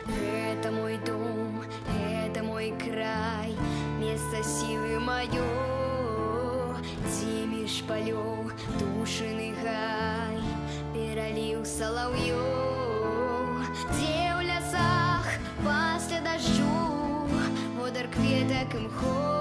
Это мой дом, это мой край, место силы мое. Зимиш полю, душины гай, перелил соловью. Где в лесах, после дождю, водор кветок и мхов.